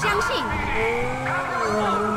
相信！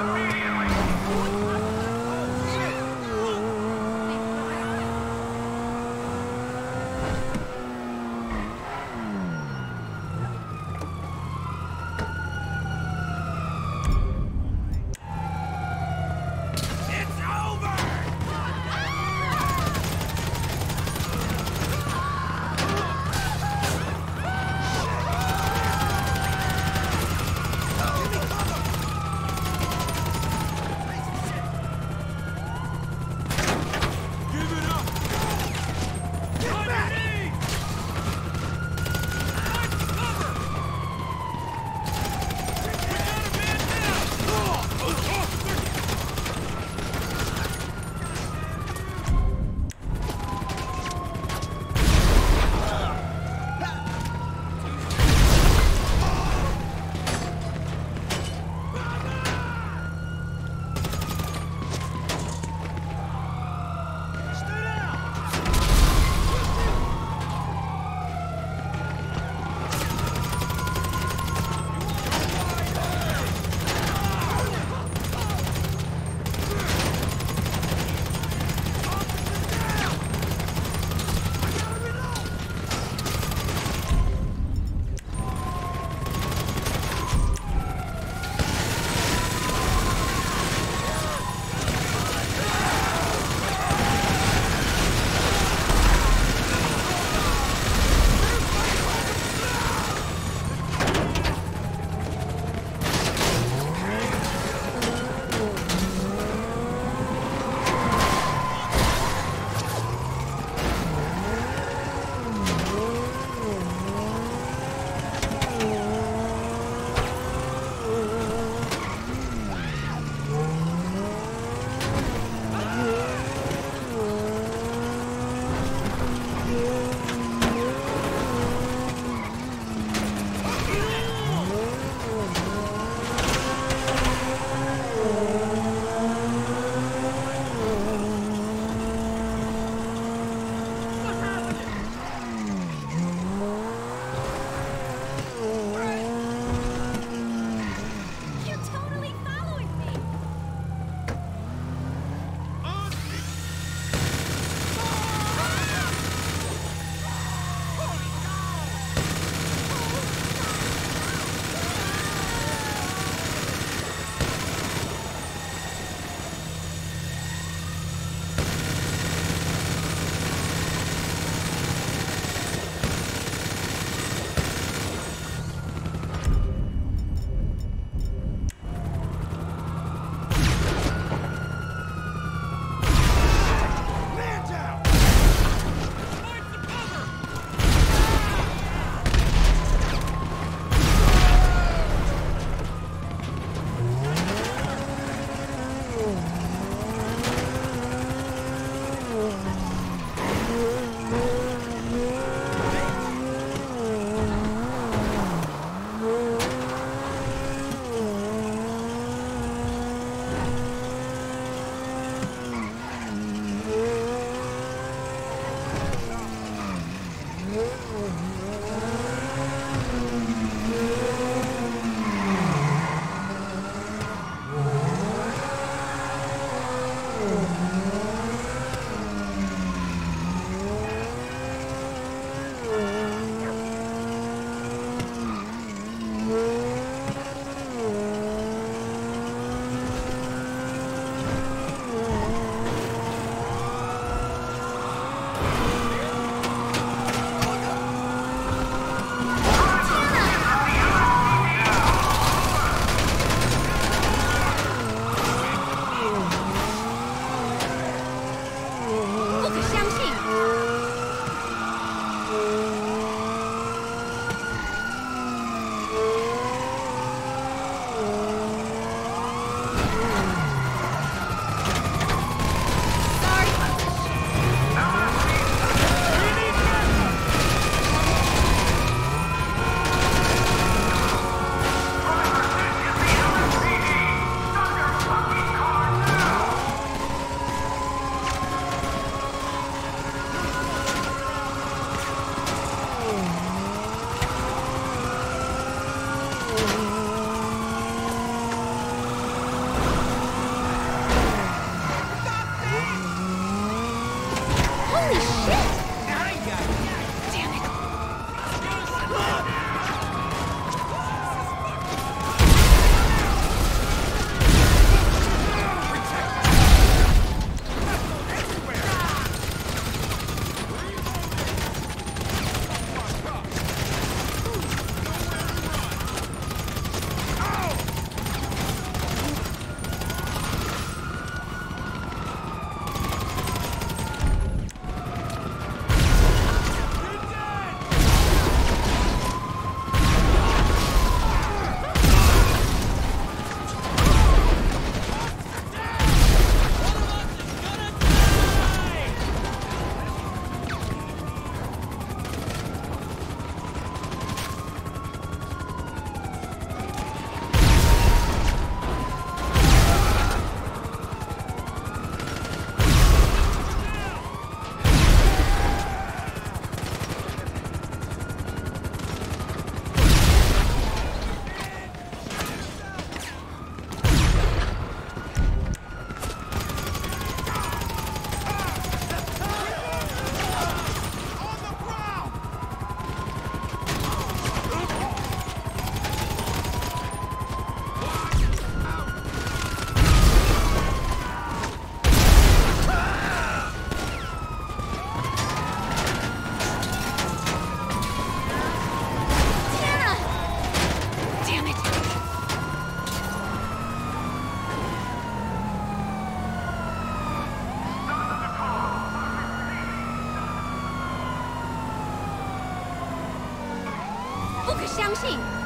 相信！